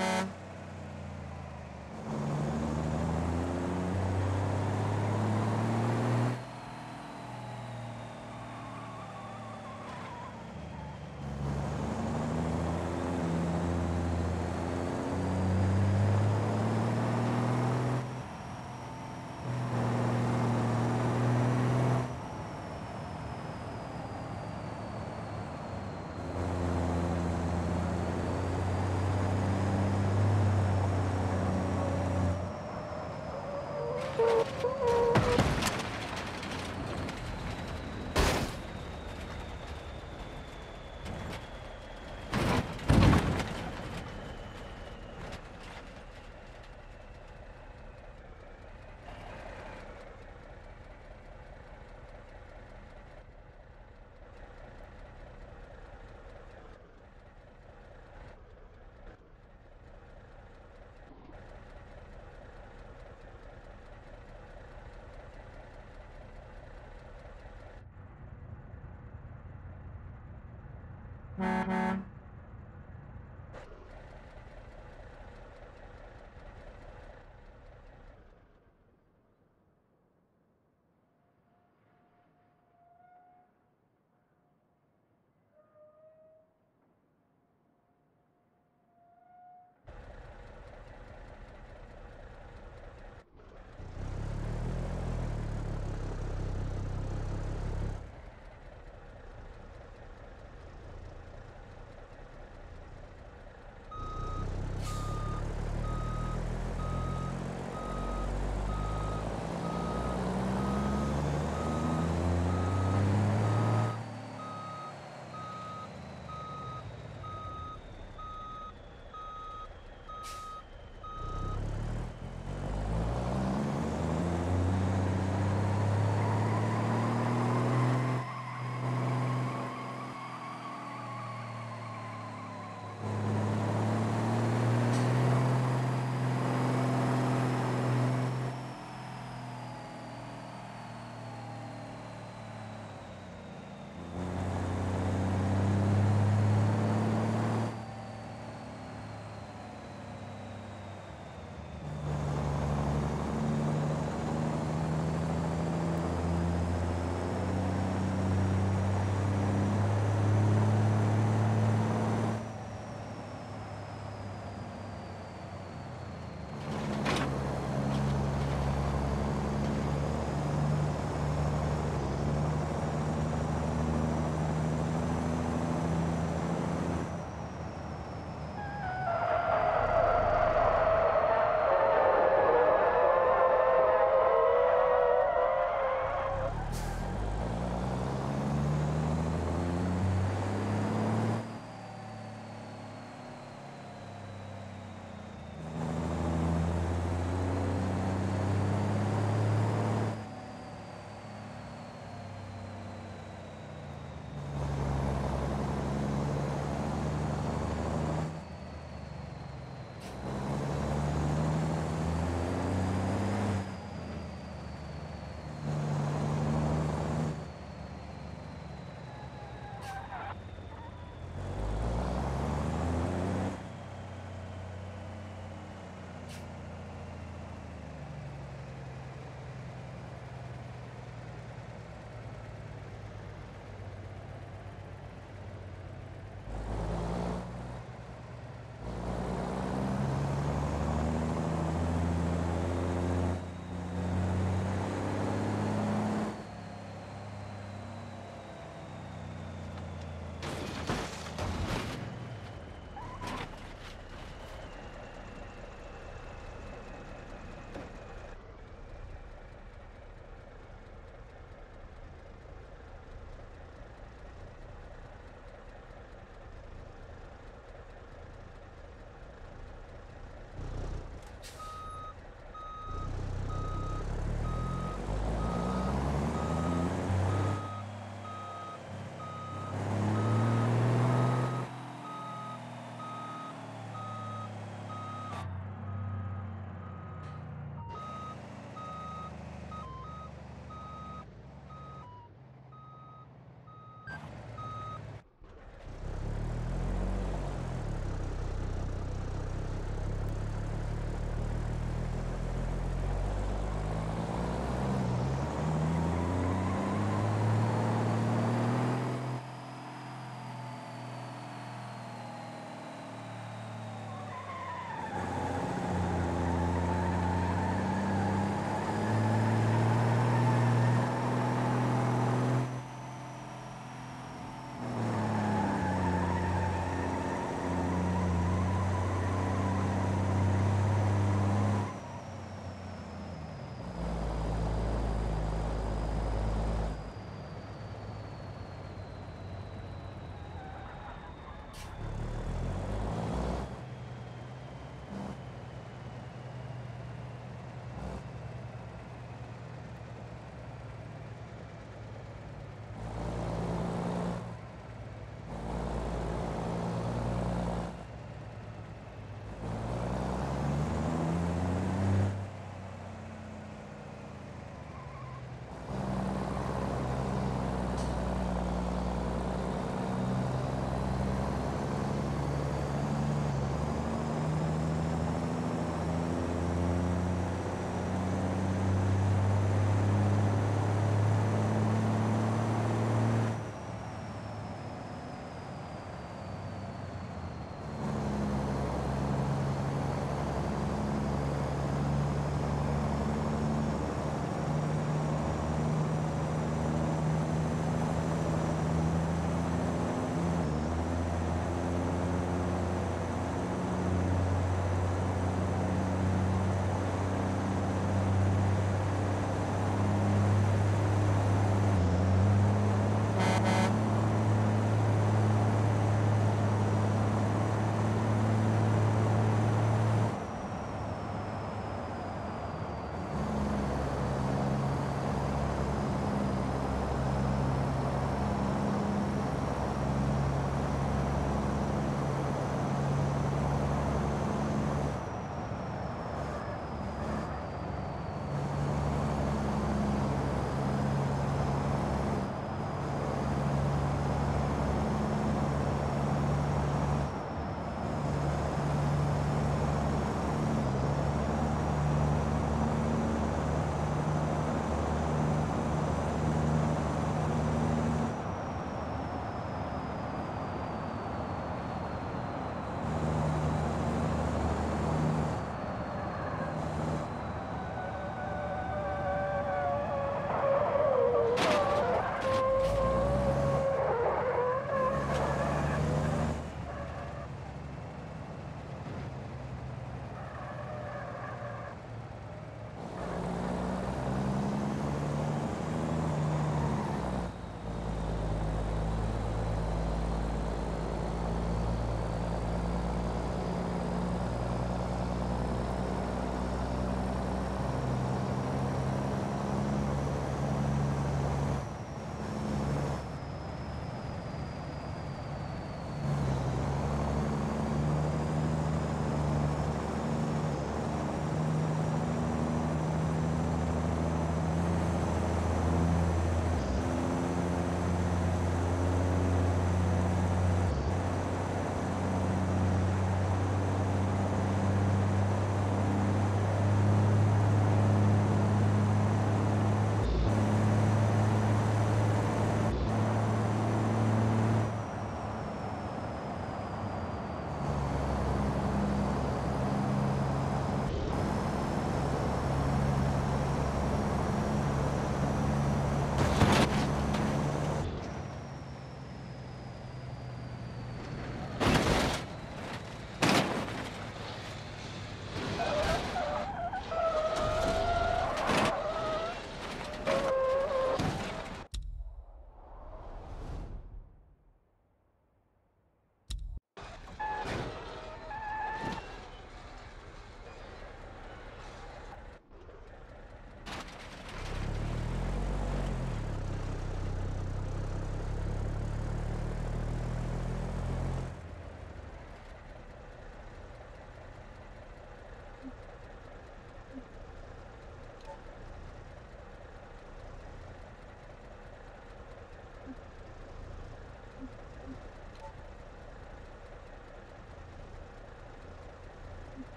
Mm-hmm.